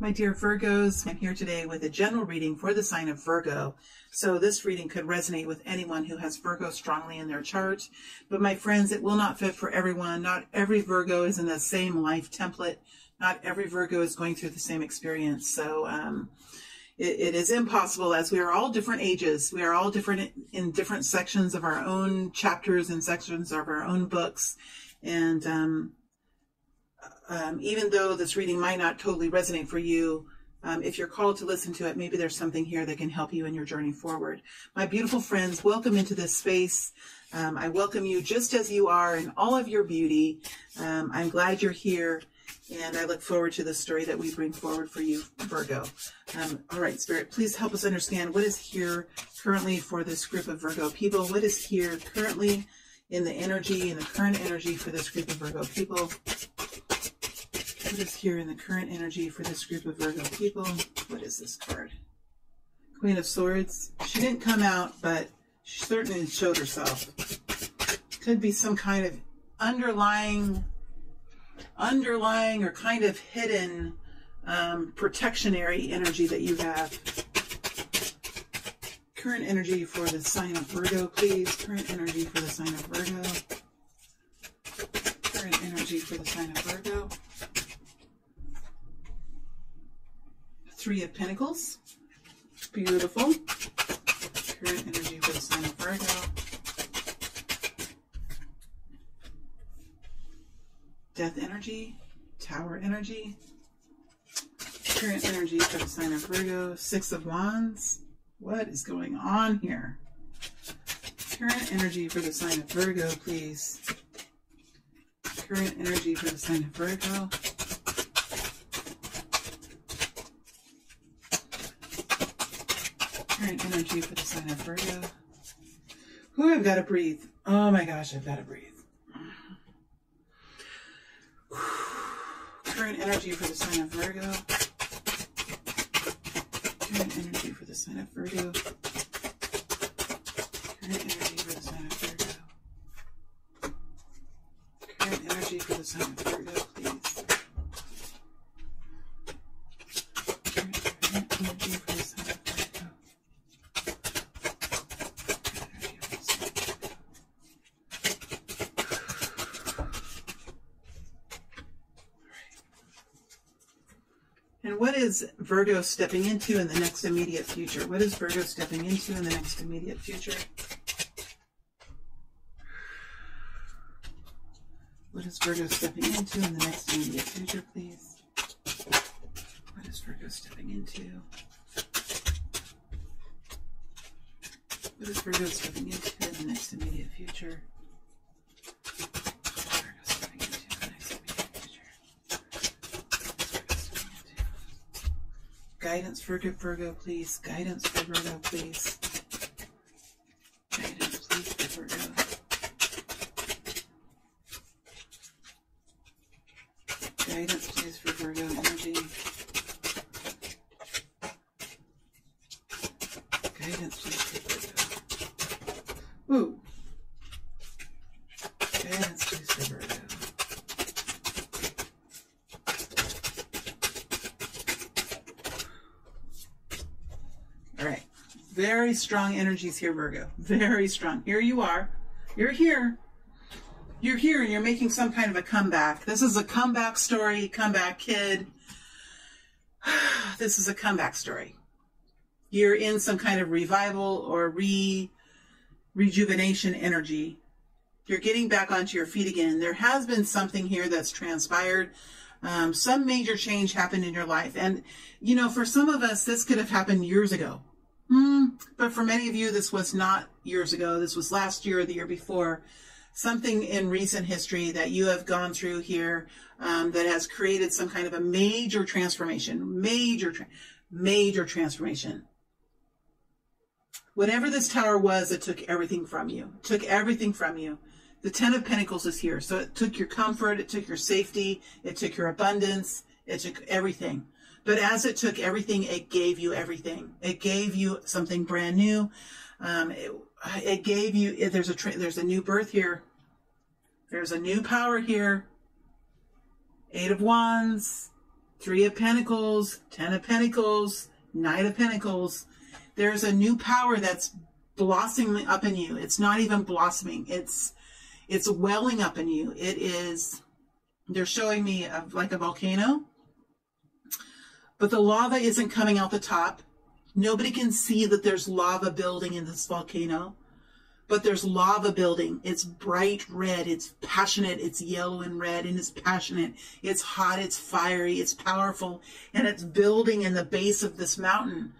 My dear Virgos, I'm here today with a general reading for the sign of Virgo. So this reading could resonate with anyone who has Virgo strongly in their chart. But my friends, it will not fit for everyone. Not every Virgo is in the same life template. Not every Virgo is going through the same experience. So um, it, it is impossible as we are all different ages. We are all different in different sections of our own chapters and sections of our own books. And um, um, even though this reading might not totally resonate for you, um, if you're called to listen to it, maybe there's something here that can help you in your journey forward. My beautiful friends, welcome into this space. Um, I welcome you just as you are in all of your beauty. Um, I'm glad you're here, and I look forward to the story that we bring forward for you, Virgo. Um, all right, Spirit, please help us understand what is here currently for this group of Virgo people. What is here currently in the energy, in the current energy for this group of Virgo people? What is here in the current energy for this group of Virgo people? What is this card? Queen of Swords. She didn't come out, but she certainly showed herself. Could be some kind of underlying, underlying or kind of hidden um, protectionary energy that you have. Current energy for the sign of Virgo, please. Current energy for the sign of Virgo. Current energy for the sign of Virgo. Three of Pentacles. Beautiful. Current energy for the sign of Virgo. Death energy. Tower energy. Current energy for the sign of Virgo. Six of Wands. What is going on here? Current energy for the sign of Virgo, please. Current energy for the sign of Virgo. Current energy for the sign of Virgo. Who I've got to breathe. Oh my gosh, I've got to breathe. Current energy for the sign of Virgo. Current energy for the sign of Virgo. Current energy for the sign of Virgo. Current energy for the sign of Virgo, please. Current energy for the sign of Virgo. And what is Virgo stepping into in the next immediate future? What is Virgo stepping into in the next immediate future? What is Virgo stepping into in the next immediate future, please? What is Virgo stepping into? What is Virgo stepping into in the next immediate future? Guidance for Virgo, please. Guidance for Virgo, please. Guidance, please, for Virgo. Guidance, please, for Virgo energy. Guidance, please, for Virgo. Ooh. Guidance, please, for Virgo. All right. Very strong energies here, Virgo. Very strong. Here you are. You're here. You're here and you're making some kind of a comeback. This is a comeback story, comeback kid. This is a comeback story. You're in some kind of revival or re rejuvenation energy. You're getting back onto your feet again. There has been something here that's transpired. Um, some major change happened in your life. And, you know, for some of us, this could have happened years ago. Mm, but for many of you, this was not years ago. This was last year or the year before. Something in recent history that you have gone through here um, that has created some kind of a major transformation, major, tra- major transformation. Whatever this tower was, it took everything from you. Took everything from you. The Ten of Pentacles is here. So it took your comfort, it took your safety, it took your abundance, it took everything. But as it took everything, it gave you everything. It gave you something brand new. Um, it, it gave you, there's a, tra- there's a new birth here. There's a new power here. Eight of Wands. Three of Pentacles, Ten of Pentacles, Knight of Pentacles. There's a new power that's blossoming up in you. It's not even blossoming. It's it's welling up in you. It is they're showing me a, like a volcano. But the lava isn't coming out the top. Nobody can see that there's lava building in this volcano but there's lava building. It's bright red, it's passionate, it's yellow and red, and it's passionate. It's hot, it's fiery, it's powerful, and it's building in the base of this mountain.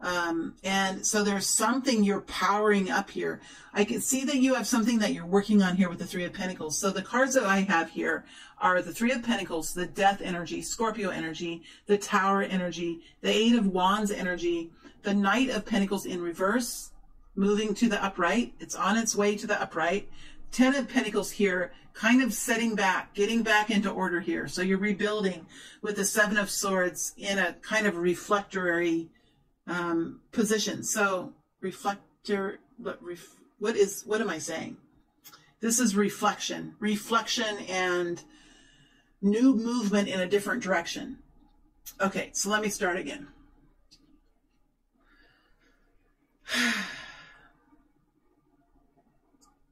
Um, and so there's something you're powering up here. I can see that you have something that you're working on here with the Three of Pentacles. So the cards that I have here are the Three of Pentacles, the Death energy, Scorpio energy, the Tower energy, the Eight of Wands energy, the Knight of Pentacles in reverse, moving to the upright. It's on its way to the upright. Ten of Pentacles here, kind of setting back, getting back into order here. So you're rebuilding with the Seven of Swords in a kind of reflectory um, position. So reflector, what, ref, what is, what am I saying? This is reflection, reflection and new movement in a different direction. Okay, so let me start again.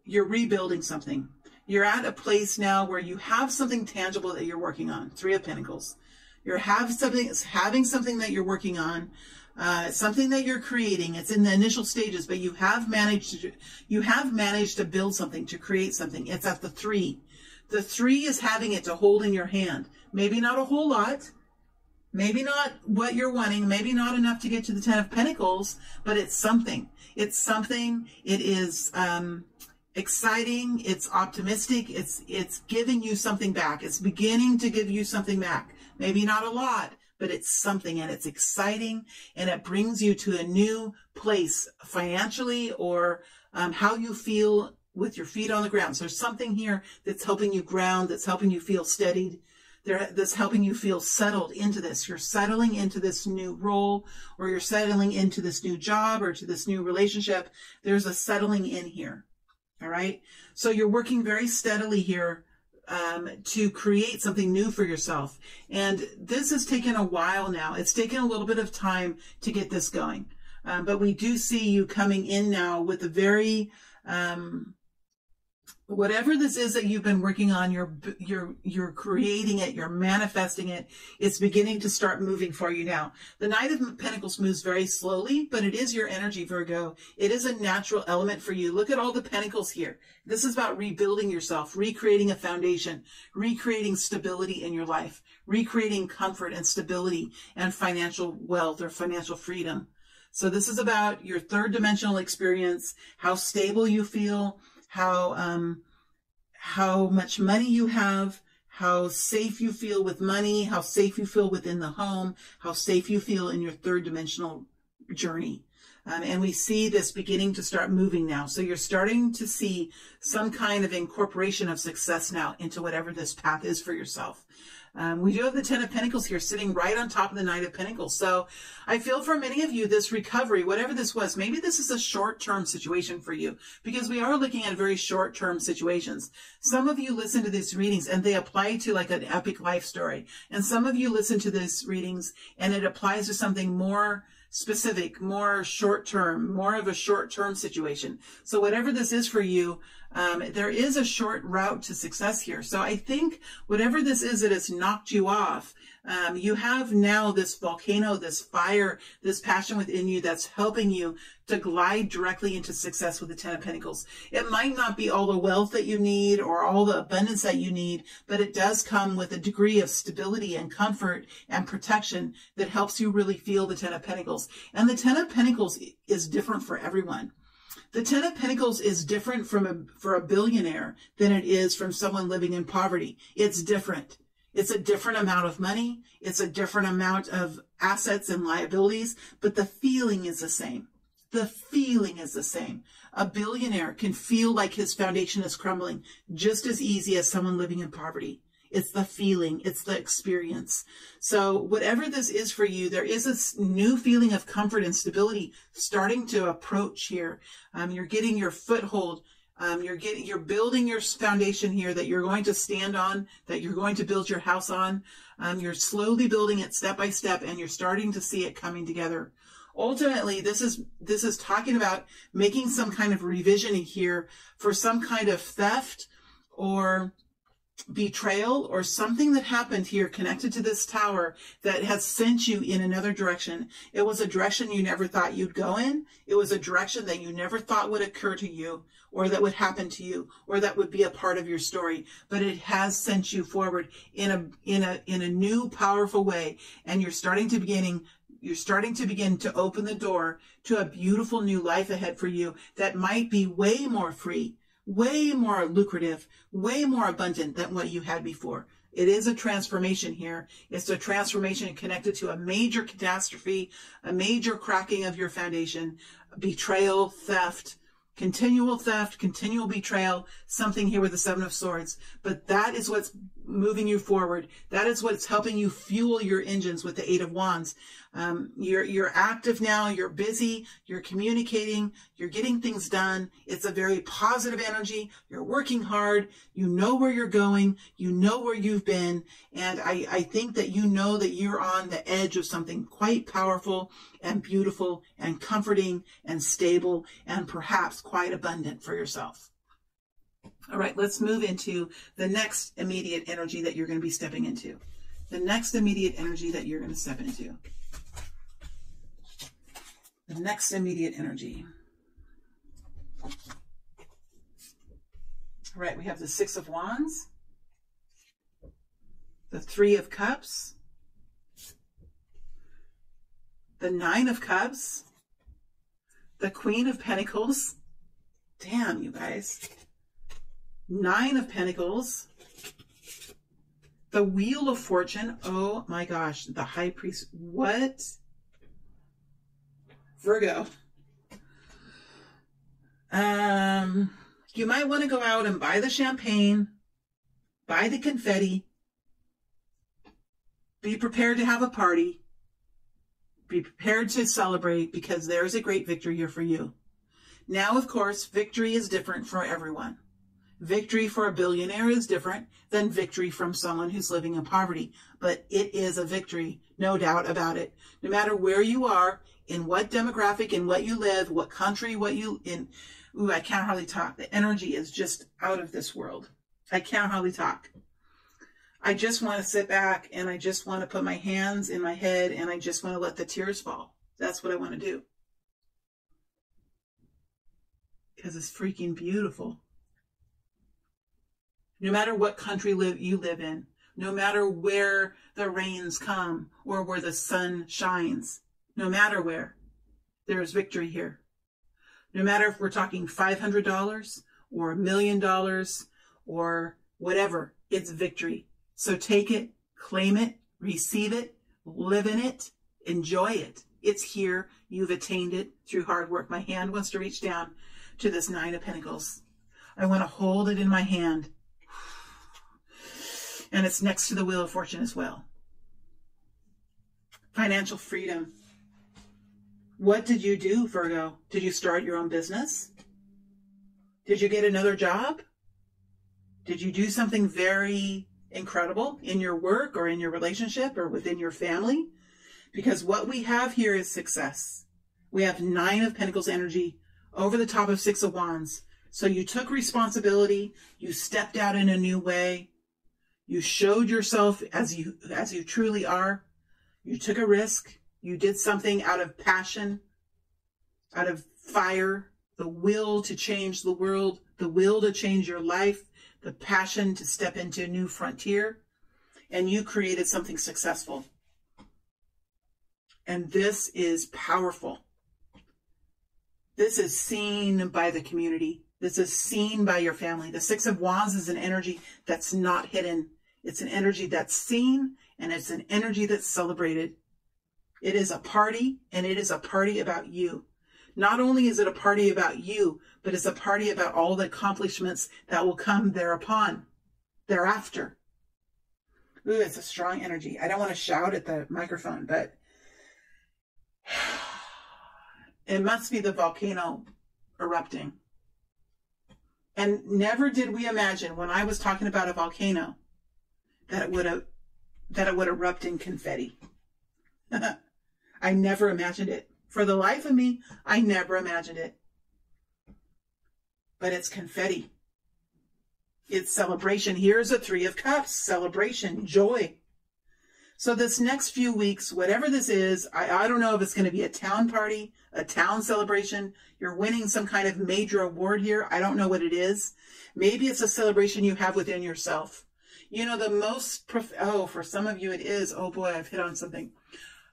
you're rebuilding something. You're at a place now where you have something tangible that you're working on. Three of Pentacles. You're have something, having something that you're working on, uh, something that you're creating. It's in the initial stages, but you have managed to, you have managed to build something, to create something. It's at the three. The three is having it to hold in your hand. Maybe not a whole lot. Maybe not what you're wanting. Maybe not enough to get to the Ten of Pentacles, but it's something. It's something. It is, um, exciting, it's optimistic, it's it's giving you something back. It's beginning to give you something back. Maybe not a lot, but it's something and it's exciting and it brings you to a new place financially or um, how you feel with your feet on the ground. So there's something here that's helping you ground, that's helping you feel steadied. There, that's helping you feel settled into this. You're settling into this new role or you're settling into this new job or to this new relationship. There's a settling in here. All right. So you're working very steadily here um, to create something new for yourself. And this has taken a while now. It's taken a little bit of time to get this going. Um, but we do see you coming in now with a very um, whatever this is that you've been working on, you're, you're, you're creating it, you're manifesting it. It's beginning to start moving for you now. The Knight of Pentacles moves very slowly, but it is your energy, Virgo. It is a natural element for you. Look at all the pentacles here. This is about rebuilding yourself, recreating a foundation, recreating stability in your life, recreating comfort and stability and financial wealth or financial freedom. So this is about your third dimensional experience, how stable you feel, how um, how much money you have, how safe you feel with money, how safe you feel within the home, how safe you feel in your third dimensional journey. Um, and we see this beginning to start moving now. So you're starting to see some kind of incorporation of success now into whatever this path is for yourself. Um, we do have the Ten of Pentacles here sitting right on top of the Knight of Pentacles. So I feel for many of you, this recovery, whatever this was, maybe this is a short-term situation for you because we are looking at very short-term situations. Some of you listen to these readings and they apply to like an epic life story. And some of you listen to these readings and it applies to something more specific, more short term, more of a short term situation. So whatever this is for you, um, there is a short route to success here. So I think whatever this is that has knocked you off, um, you have now this volcano, this fire, this passion within you that's helping you to glide directly into success with the Ten of Pentacles. It might not be all the wealth that you need or all the abundance that you need, but it does come with a degree of stability and comfort and protection that helps you really feel the Ten of Pentacles. And the Ten of Pentacles is different for everyone. The Ten of Pentacles is different from a, for a billionaire than it is from someone living in poverty. It's different. It's a different amount of money. It's a different amount of assets and liabilities, but the feeling is the same. The feeling is the same. A billionaire can feel like his foundation is crumbling just as easy as someone living in poverty. It's the feeling. It's the experience. So whatever this is for you, there is a new feeling of comfort and stability starting to approach here. Um, you're getting your foothold Um, you're getting, you're building your foundation here that you're going to stand on, that you're going to build your house on. Um, you're slowly building it step by step, and you're starting to see it coming together. Ultimately, this is this is talking about making some kind of revision here for some kind of theft or betrayal or something that happened here connected to this tower that has sent you in another direction. It was a direction you never thought you'd go in. It was a direction that you never thought would occur to you or that would happen to you or that would be a part of your story. But it has sent you forward in a, in a, in a new powerful way. And you're starting to beginning you're starting to begin to open the door to a beautiful new life ahead for you that might be way more free, way more lucrative, way more abundant than what you had before. It is a transformation here. It's a transformation connected to a major catastrophe, a major cracking of your foundation, betrayal, theft, continual theft, continual betrayal, something here with the Seven of Swords. But that is what's moving you forward. That is what's helping you fuel your engines with the Eight of Wands. Um, you're you're active now. You're busy. You're communicating. You're getting things done. It's a very positive energy. You're working hard. You know where you're going. You know where you've been, and I I think that you know that you're on the edge of something quite powerful and beautiful and comforting and stable and perhaps quite abundant for yourself. All right, let's move into the next immediate energy that you're going to be stepping into. The next immediate energy that you're going to step into the next immediate energy. All right, we have the Six of Wands, the Three of Cups, the Nine of Cups, the Queen of Pentacles. Damn, you guys. Nine of Pentacles, the Wheel of Fortune. Oh my gosh, the High Priest. What? Virgo. Um, you might want to go out and buy the champagne, buy the confetti, be prepared to have a party, be prepared to celebrate because there's a great victory here for you. Now, of course, victory is different for everyone. Victory for a billionaire is different than victory from someone who's living in poverty, but it is a victory, no doubt about it. No matter where you are, in what demographic, in what you live, what country, what you in. Ooh, I can't hardly talk. The energy is just out of this world. I can't hardly talk. I just want to sit back and I just want to put my hands in my head and I just want to let the tears fall. That's what I want to do. Because it's freaking beautiful. No matter what country live you live in, no matter where the rains come or where the sun shines, no matter where, there is victory here. No matter if we're talking $500 or a million dollars or whatever, it's victory. So take it, claim it, receive it, live in it, enjoy it. It's here. You've attained it through hard work. My hand wants to reach down to this Nine of Pentacles. I want to hold it in my hand. And it's next to the Wheel of Fortune as well. Financial freedom. What did you do, Virgo? Did you start your own business? Did you get another job? Did you do something very incredible in your work or in your relationship or within your family? Because what we have here is success. We have nine of pentacles energy over the top of six of wands. So you took responsibility. You stepped out in a new way. You showed yourself as you, as you truly are. You took a risk. You did something out of passion, out of fire, the will to change the world, the will to change your life, the passion to step into a new frontier, and you created something successful. And this is powerful. This is seen by the community. This is seen by your family. The Six of Wands is an energy that's not hidden. It's an energy that's seen and it's an energy that's celebrated. It is a party and it is a party about you. Not only is it a party about you, but it's a party about all the accomplishments that will come thereupon, thereafter. Ooh, it's a strong energy. I don't want to shout at the microphone, but it must be the volcano erupting. And never did we imagine when I was talking about a volcano that it would that it would erupt in confetti. I never imagined it. For the life of me, I never imagined it. But it's confetti. It's celebration. Here's a Three of Cups celebration, joy. So this next few weeks, whatever this is, I, I don't know if it's going to be a town party, a town celebration. You're winning some kind of major award here. I don't know what it is. Maybe it's a celebration you have within yourself. You know, the most, prof- oh, for some of you it is. Oh boy, I've hit on something.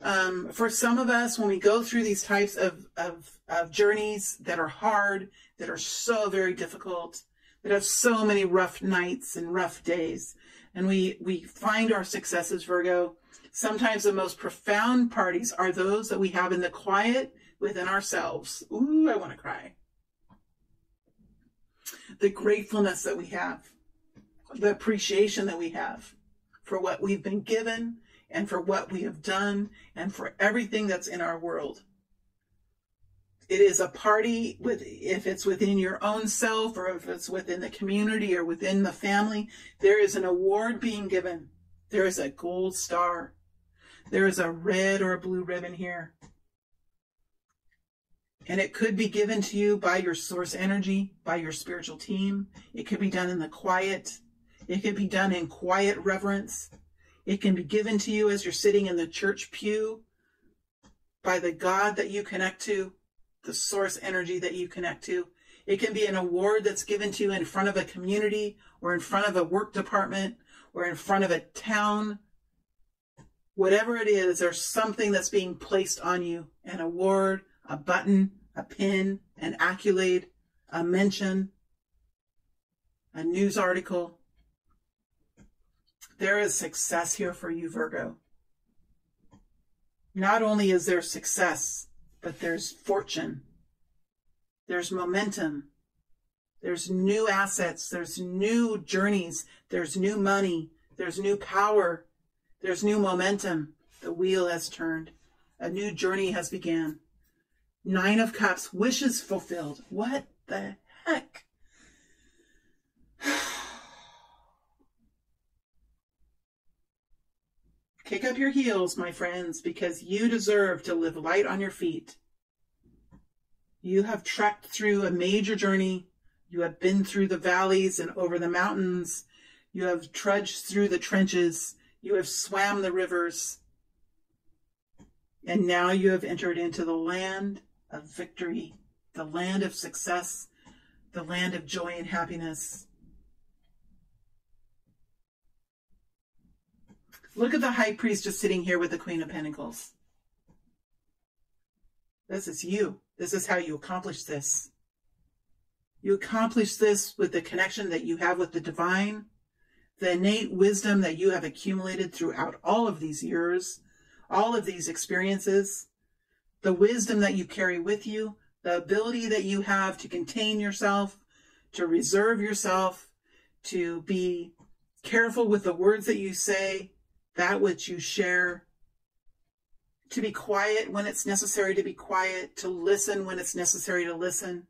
Um, for some of us, when we go through these types of, of, of journeys that are hard, that are so very difficult, that have so many rough nights and rough days, and we, we find our successes, Virgo, sometimes the most profound parties are those that we have in the quiet within ourselves. Ooh, I want to cry. The gratefulness that we have, the appreciation that we have for what we've been given and for what we have done and for everything that's in our world. It is a party with, if it's within your own self or if it's within the community or within the family, there is an award being given. There is a gold star. There is a red or a blue ribbon here. And it could be given to you by your source energy, by your spiritual team. It could be done in the quiet. It could be done in quiet reverence. It can be given to you as you're sitting in the church pew by the God that you connect to, the source energy that you connect to. It can be an award that's given to you in front of a community or in front of a work department or in front of a town. Whatever it is, there's something that's being placed on you an award, a button, a pin, an accolade, a mention, a news article. There is success here for you, Virgo. Not only is there success, but there's fortune. There's momentum. There's new assets. There's new journeys. There's new money. There's new power. There's new momentum. The wheel has turned. A new journey has begun. Nine of Cups, wishes fulfilled. What the heck? Kick up your heels, my friends, because you deserve to live light on your feet. You have trekked through a major journey. You have been through the valleys and over the mountains. You have trudged through the trenches. You have swam the rivers. And now you have entered into the land of victory, the land of success, the land of joy and happiness. Look at the high priest just sitting here with the Queen of Pentacles. This is you. This is how you accomplish this. You accomplish this with the connection that you have with the divine, the innate wisdom that you have accumulated throughout all of these years, all of these experiences, the wisdom that you carry with you, the ability that you have to contain yourself, to reserve yourself, to be careful with the words that you say, that which you share, to be quiet when it's necessary to be quiet, to listen when it's necessary to listen,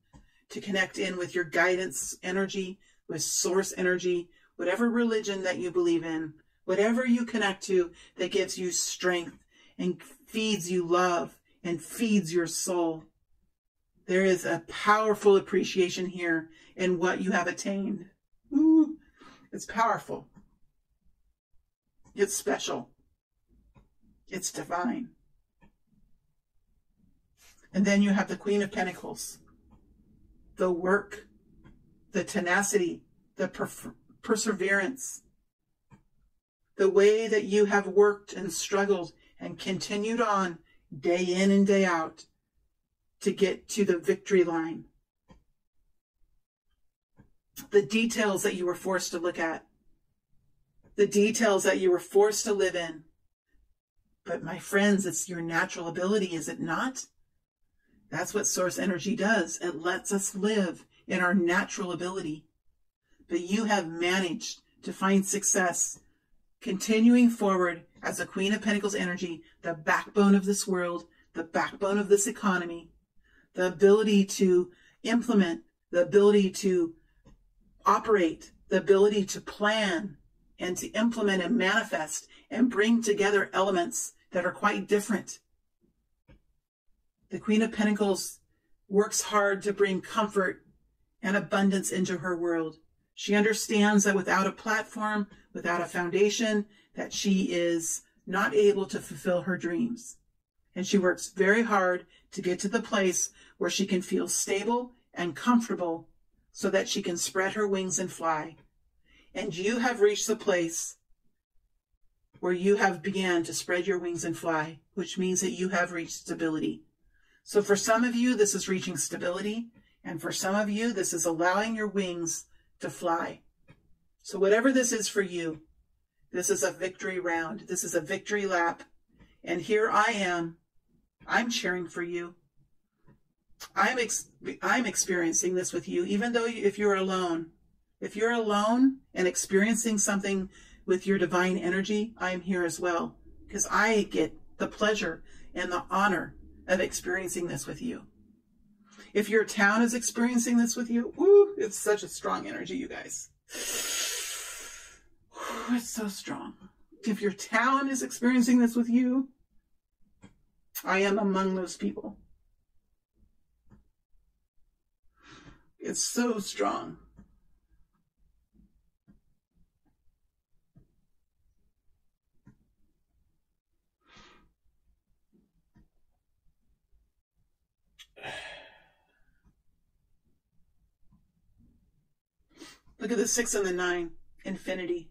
to connect in with your guidance energy, with source energy, whatever religion that you believe in, whatever you connect to that gives you strength and feeds you love and feeds your soul. There is a powerful appreciation here in what you have attained. Ooh, it's powerful. It's special. It's divine. And then you have the Queen of Pentacles, the work, the tenacity, the per- perseverance, the way that you have worked and struggled and continued on day in and day out to get to the victory line. The details that you were forced to look at, the details that you were forced to live in. But my friends, it's your natural ability, is it not? That's what source energy does. It lets us live in our natural ability. But you have managed to find success continuing forward as the Queen of Pentacles energy, the backbone of this world, the backbone of this economy, the ability to implement, the ability to operate, the ability to plan and to implement and manifest and bring together elements that are quite different. The Queen of Pentacles works hard to bring comfort and abundance into her world. She understands that without a platform, without a foundation, that she is not able to fulfill her dreams. And she works very hard to get to the place where she can feel stable and comfortable so that she can spread her wings and fly. And you have reached the place where you have began to spread your wings and fly, which means that you have reached stability. So for some of you, this is reaching stability. And for some of you, this is allowing your wings to fly. So whatever this is for you, this is a victory round. This is a victory lap. And here I am. I'm cheering for you. I'm ex- I'm experiencing this with you, even though if you're alone, if you're alone and experiencing something with your divine energy, I am here as well because I get the pleasure and the honor of experiencing this with you. If your town is experiencing this with you, woo, it's such a strong energy, you guys. it's so strong. If your town is experiencing this with you, I am among those people. It's so strong. Look at the six and the nine. Infinity.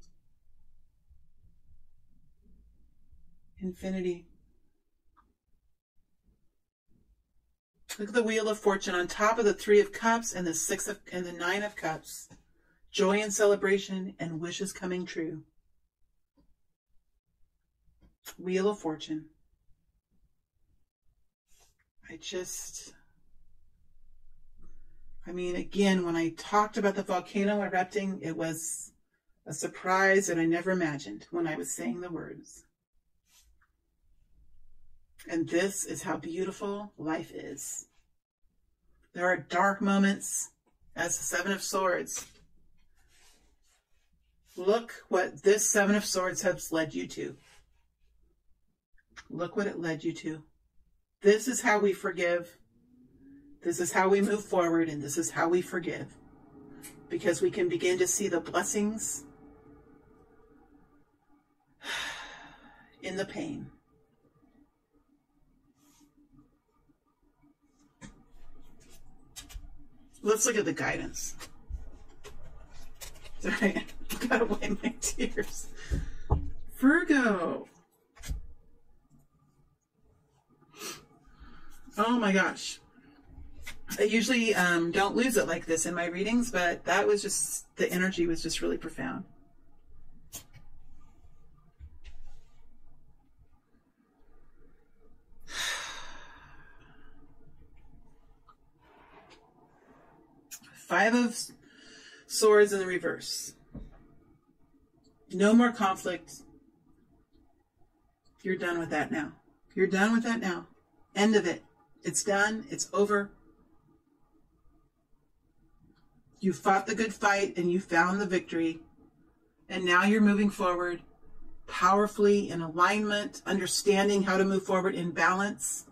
Infinity. Look at the Wheel of Fortune on top of the Three of Cups and the Six of and the Nine of Cups. Joy and celebration and wishes coming true. Wheel of Fortune. I just I mean, again, when I talked about the volcano erupting, it was a surprise that I never imagined when I was saying the words. And this is how beautiful life is. There are dark moments as the Seven of Swords. Look what this Seven of Swords has led you to. Look what it led you to. This is how we forgive. This is how we move forward, and this is how we forgive. Because we can begin to see the blessings in the pain. Let's look at the guidance. Sorry, I got away my tears. Virgo. Oh my gosh. I usually um, don't lose it like this in my readings, but that was just, the energy was just really profound. Five of Swords in the reverse. No more conflict. You're done with that now. You're done with that now. End of it. It's done. It's over. You fought the good fight and you found the victory. And now you're moving forward powerfully in alignment, understanding how to move forward in balance,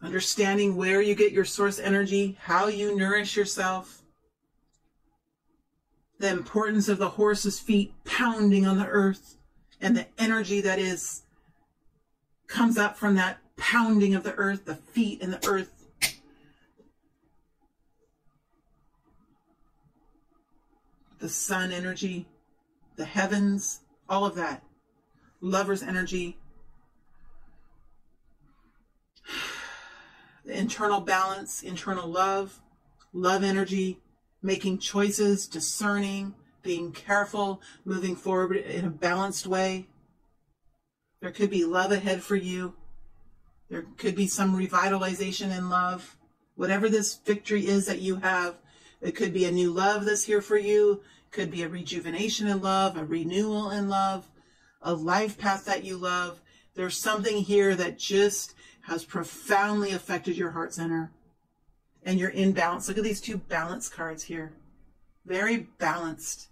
understanding where you get your source energy, how you nourish yourself, the importance of the horse's feet pounding on the earth, and the energy that is comes up from that pounding of the earth, the feet in the earth the sun energy, the heavens, all of that. Lover's energy, the internal balance, internal love, love energy, making choices, discerning, being careful, moving forward in a balanced way. There could be love ahead for you. There could be some revitalization in love. Whatever this victory is that you have, it could be a new love that's here for you. it Could be a rejuvenation in love, a renewal in love, a life path that you love. There's something here that just has profoundly affected your heart center. and you're in balance. Look at these two balance cards here. Very balanced.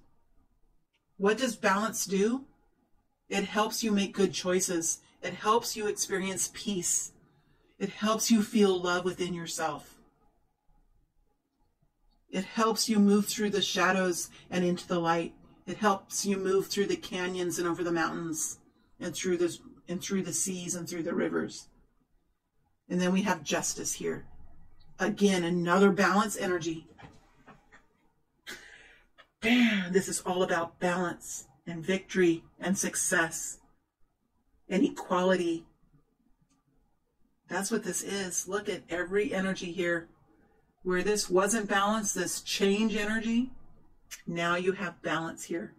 What does balance do? It helps you make good choices. It helps you experience peace. It helps you feel love within yourself. It helps you move through the shadows and into the light. It helps you move through the canyons and over the mountains and through the and through the seas and through the rivers. And then we have justice here. Again, another balance energy. Bam! This is all about balance and victory and success and equality. That's what this is. Look at every energy here. Where this wasn't balanced, this change energy, now you have balance here.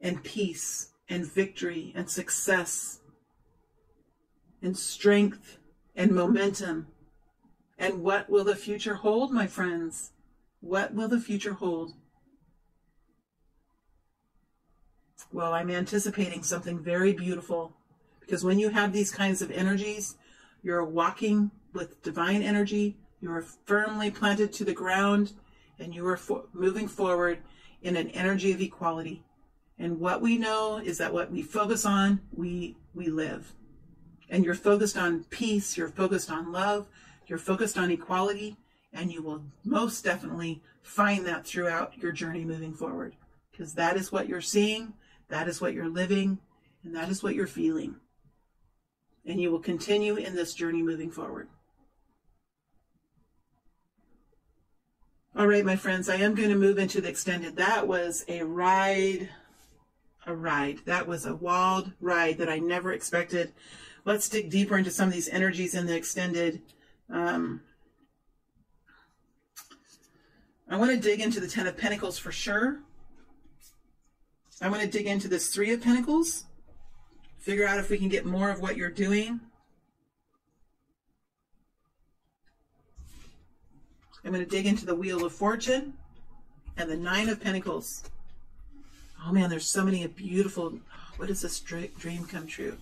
And peace and victory and success and strength and momentum. And what will the future hold, my friends? What will the future hold? Well, I'm anticipating something very beautiful because when you have these kinds of energies, you're walking with divine energy, you are firmly planted to the ground, and you are fo- moving forward in an energy of equality. And what we know is that what we focus on, we we live. And you're focused on peace, you're focused on love, you're focused on equality, and you will most definitely find that throughout your journey moving forward. Because that is what you're seeing, that is what you're living, and that is what you're feeling. And you will continue in this journey moving forward. All right, my friends, I am going to move into the extended. That was a ride, a ride. That was a wild ride that I never expected. Let's dig deeper into some of these energies in the extended. Um, I want to dig into the Ten of Pentacles for sure. I want to dig into this Three of Pentacles, figure out if we can get more of what you're doing. I'm going to dig into the Wheel of Fortune and the Nine of Pentacles. Oh man, there's so many beautiful. What is this dream come true?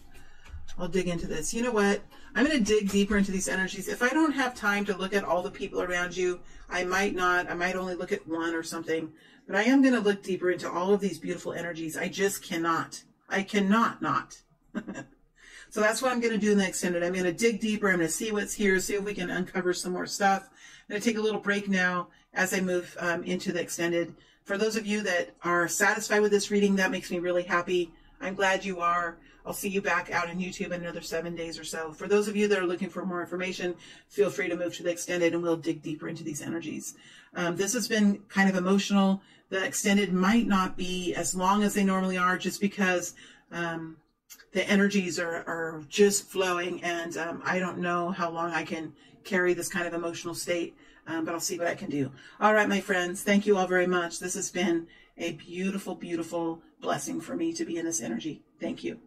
I'll dig into this. You know what? I'm going to dig deeper into these energies. If I don't have time to look at all the people around you, I might not. I might only look at one or something. But I am going to look deeper into all of these beautiful energies. I just cannot. I cannot not. so that's what I'm going to do in the extended. I'm going to dig deeper. I'm going to see what's here, see if we can uncover some more stuff. I'm going to take a little break now as I move um, into the extended. For those of you that are satisfied with this reading, that makes me really happy. I'm glad you are. I'll see you back out on YouTube in another seven days or so. For those of you that are looking for more information, feel free to move to the extended and we'll dig deeper into these energies. Um, this has been kind of emotional. The extended might not be as long as they normally are just because um, the energies are, are just flowing and um, I don't know how long I can carry this kind of emotional state, um, but I'll see what I can do. All right, my friends, thank you all very much. This has been a beautiful, beautiful blessing for me to be in this energy. Thank you.